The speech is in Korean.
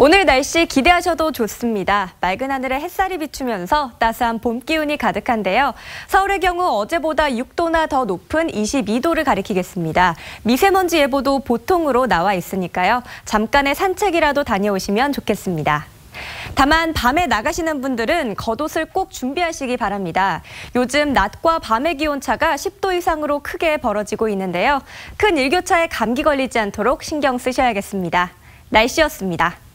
오늘 날씨 기대하셔도 좋습니다. 맑은 하늘에 햇살이 비추면서 따스한 봄 기운이 가득한데요. 서울의 경우 어제보다 6도나 더 높은 22도를 가리키겠습니다. 미세먼지 예보도 보통으로 나와 있으니까요. 잠깐의 산책이라도 다녀오시면 좋겠습니다. 다만 밤에 나가시는 분들은 겉옷을 꼭 준비하시기 바랍니다. 요즘 낮과 밤의 기온차가 10도 이상으로 크게 벌어지고 있는데요. 큰 일교차에 감기 걸리지 않도록 신경 쓰셔야겠습니다. 날씨였습니다.